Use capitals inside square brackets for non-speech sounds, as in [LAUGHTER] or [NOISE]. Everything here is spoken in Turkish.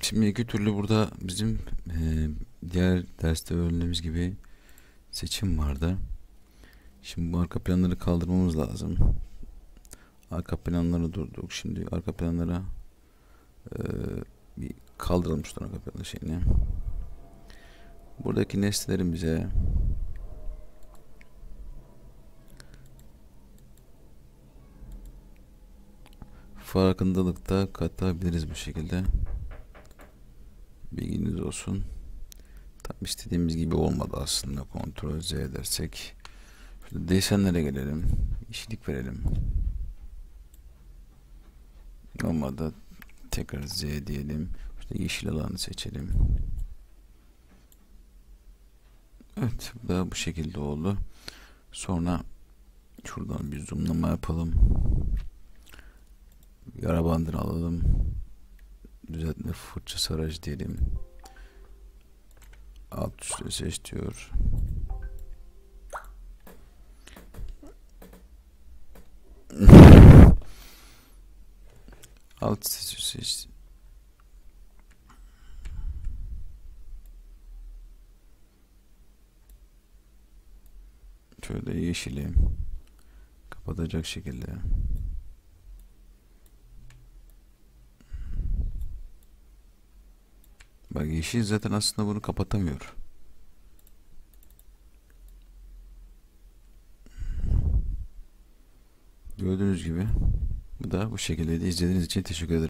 Şimdi iki türlü burada bizim e, diğer derste öğrendiğimiz gibi seçim vardı. Şimdi bu arka planları kaldırmamız lazım. Arka planları durduk. Şimdi arka planlara e, bir kaldıralım arka planı şeyini. Buradaki nesnelerimize farkındalıkta katabiliriz bu şekilde. Bilginiz olsun. Tam istediğimiz gibi olmadı aslında. Kontrol Z edersek. Şurada desenlere gelelim. Yeşillik verelim. Olmadı. Tekrar Z diyelim. İşte yeşil alanı seçelim. Evet. Bu da bu şekilde oldu. Sonra şuradan bir zoomlama yapalım. Yara bandını alalım. Düzeltme fırçası aracı diyelim. Alt üstte seç diyor. [LAUGHS] Alt seç seç. Şöyle yeşili kapatacak şekilde. Bak yeşil zaten aslında bunu kapatamıyor. Gördüğünüz gibi bu da bu şekilde izlediğiniz için teşekkür ederim.